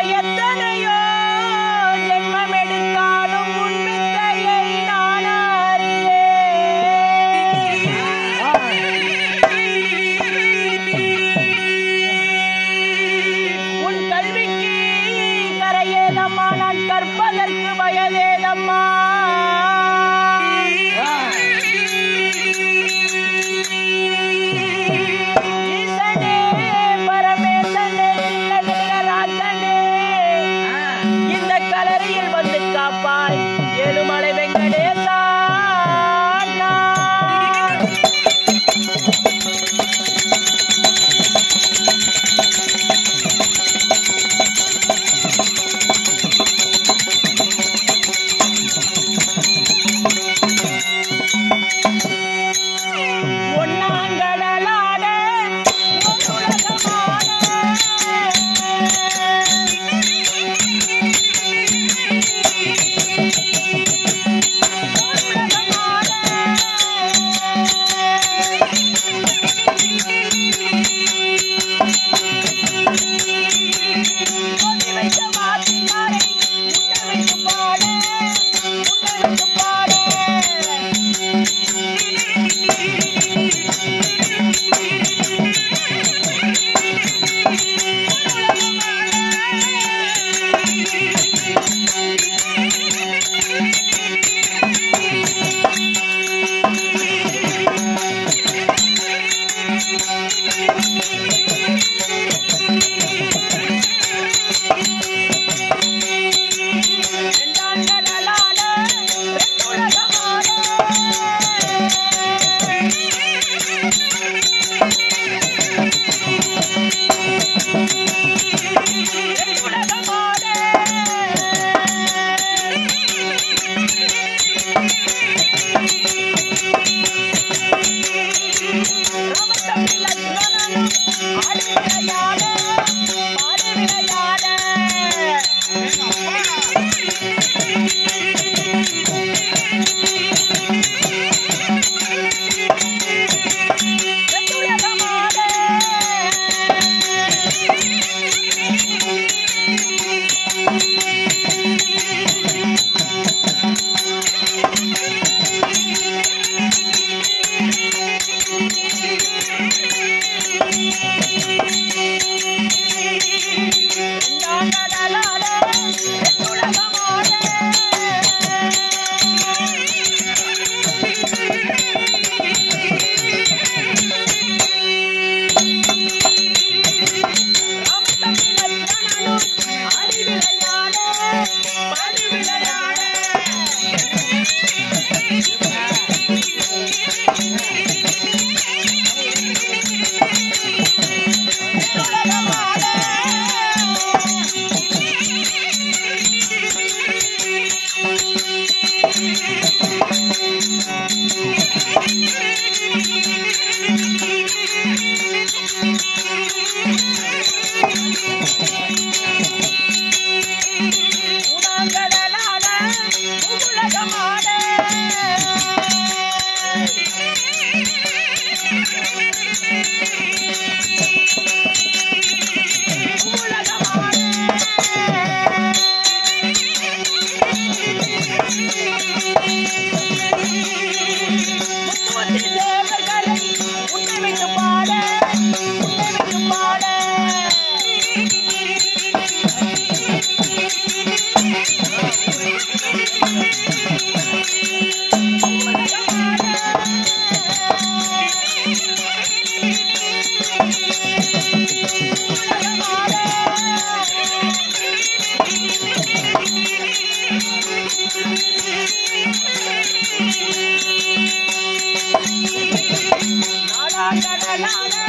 Quiet Thank you. Thank you. Yay! Música la la la la.